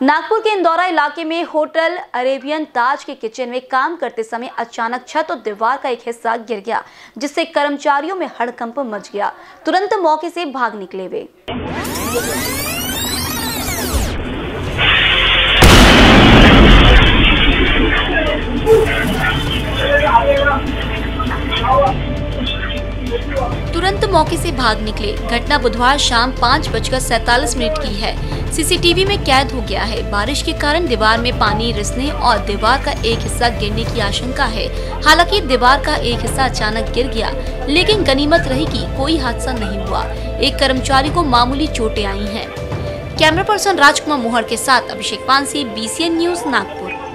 नागपुर के इंदौरा इलाके में होटल अरेबियन ताज के किचन में काम करते समय अचानक छत और दीवार का एक हिस्सा गिर गया, जिससे कर्मचारियों में हड़कंप मच गया। तुरंत मौके से भाग निकले वे। तुरंत मौके से भाग निकले। घटना बुधवार शाम पाँच बजकर सैतालीस मिनट की है। सीसीटीवी में कैद हो गया है। बारिश के कारण दीवार में पानी रिसने और दीवार का एक हिस्सा गिरने की आशंका है। हालाँकि दीवार का एक हिस्सा अचानक गिर गया, लेकिन गनीमत रही कि कोई हादसा नहीं हुआ। एक कर्मचारी को मामूली चोटें आई हैं। कैमरा पर्सन राजकुमार मोहर के साथ अभिषेक पानसी बी न्यूज़ नागपुर।